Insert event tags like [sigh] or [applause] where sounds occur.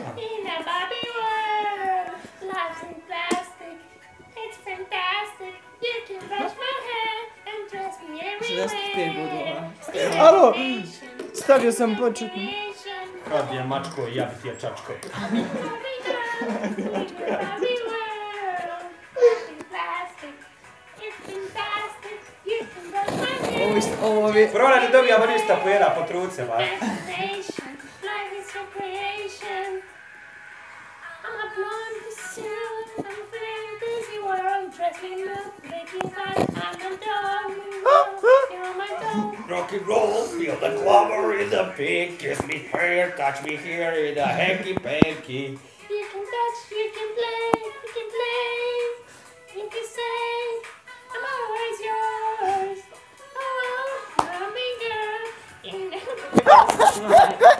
In a Barbie world, life's in plastic. It's fantastic. You can brush my hair and dress me everywhere. Alo! Stavio sam creation. Kad je mačko i ja bi ti je čačko. Ovo, je... Prvo ne dobijamo ništa pojena po truce, ba. Rock and roll, feel the clover in the pig. Kiss me here, touch me here in the hanky panky. You can touch, you can play, you can play. You can say, I'm always yours. Oh, Barbie girl. In [laughs] [laughs]